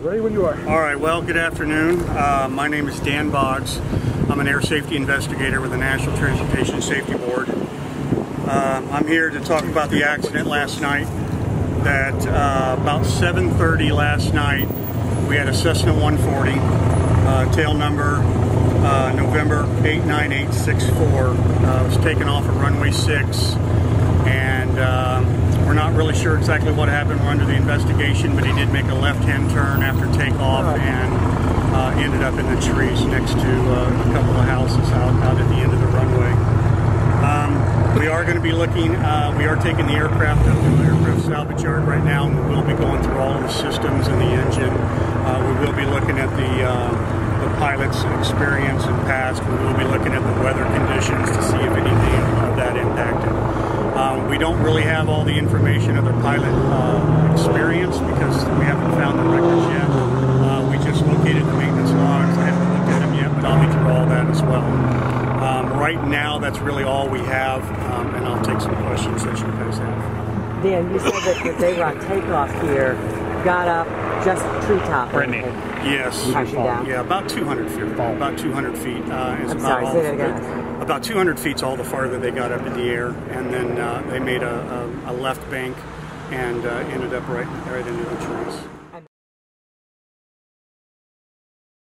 Ready when you are. All right, well, good afternoon. Uh, my name is Dan Boggs. I'm an air safety investigator with the National Transportation Safety Board. Uh, I'm here to talk about the accident last night. That uh, about 7.30 last night, we had a Cessna 140, uh, tail number uh, November 89864. Uh, was taken off of runway 6 and not really sure exactly what happened. We're under the investigation, but he did make a left-hand turn after takeoff and uh, ended up in the trees next to uh, a couple of houses out, out at the end of the runway. Um, we are going to be looking, uh, we are taking the aircraft up to the aircraft salvage yard right now, and we will be going through all of the systems and the engine. Uh, we will be looking at the uh, the pilot's experience and past. We will be looking at the weather conditions to see if anything of that impacted. Um, we don't really have all the information of their pilot uh, experience because we haven't found the records yet. Uh, we just located the maintenance logs. I haven't looked at them yet, but I'll be through all that as well. Um, right now, that's really all we have, um, and I'll take some questions that you guys have. Dan, you said that, they were takeoff here, got up just treetop. Brittany. Yes. Down. Yeah, about 200 feet. About 200 feet. Uh, is I'm about sorry, all say that again. About 200 feet's all the farther they got up in the air, and then uh, they made a, a, a left bank and uh, ended up right right into the trees.